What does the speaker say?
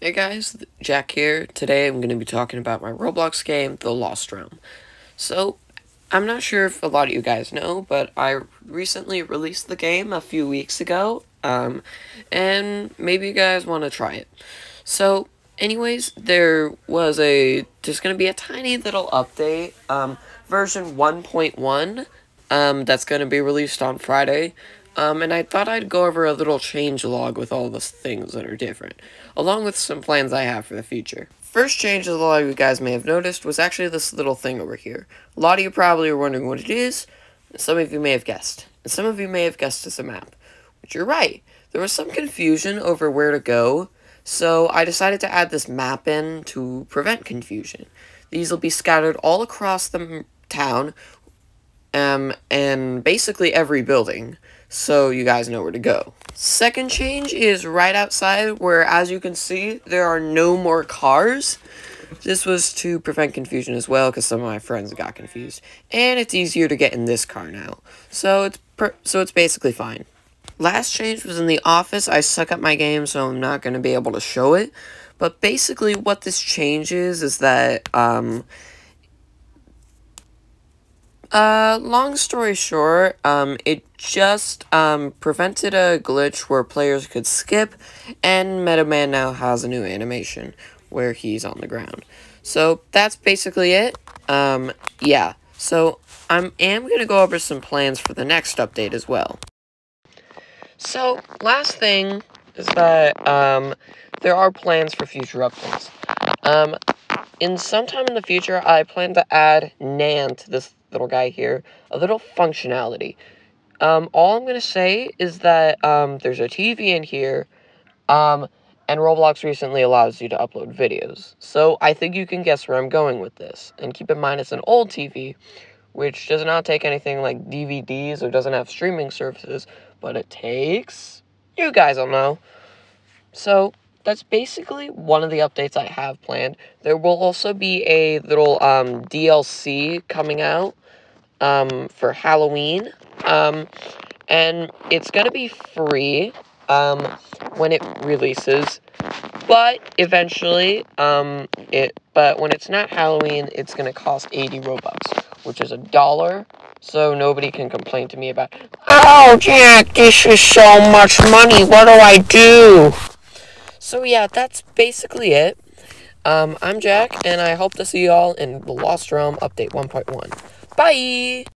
Hey guys, Jack here. Today I'm going to be talking about my Roblox game, The Lost Realm. So, I'm not sure if a lot of you guys know, but I recently released the game a few weeks ago, um, and maybe you guys want to try it. So, anyways, there was a, there's going to be a tiny little update, um, version 1.1, um, that's going to be released on Friday. Um, and I thought I'd go over a little change log with all the things that are different, along with some plans I have for the future. First change of you guys may have noticed was actually this little thing over here. A lot of you probably are wondering what it is, some of you may have guessed, and some of you may have guessed it's a map. which you're right, there was some confusion over where to go, so I decided to add this map in to prevent confusion. These will be scattered all across the town, um, and basically every building so you guys know where to go. Second change is right outside where, as you can see, there are no more cars. This was to prevent confusion as well, because some of my friends got confused. And it's easier to get in this car now. So it's so it's basically fine. Last change was in the office. I suck at my game, so I'm not going to be able to show it. But basically what this changes is that, um, uh, long story short, um, it just, um, prevented a glitch where players could skip, and Meta Man now has a new animation where he's on the ground. So, that's basically it. Um, yeah. So, I am am gonna go over some plans for the next update as well. So, last thing is that, um, there are plans for future updates. Um, in sometime in the future, I plan to add Nan to this little guy here, a little functionality. Um, all I'm going to say is that um, there's a TV in here, um, and Roblox recently allows you to upload videos. So I think you can guess where I'm going with this. And keep in mind, it's an old TV, which does not take anything like DVDs or doesn't have streaming services, but it takes... You guys don't know. So, that's basically one of the updates I have planned. There will also be a little um, DLC coming out um, for Halloween. Um, and it's going to be free um, when it releases. But eventually, um, it but when it's not Halloween, it's going to cost 80 Robux, which is a dollar. So nobody can complain to me about, Oh, Jack, this is so much money. What do I do? So yeah, that's basically it. Um, I'm Jack, and I hope to see you all in the Lost Realm Update 1.1. Bye!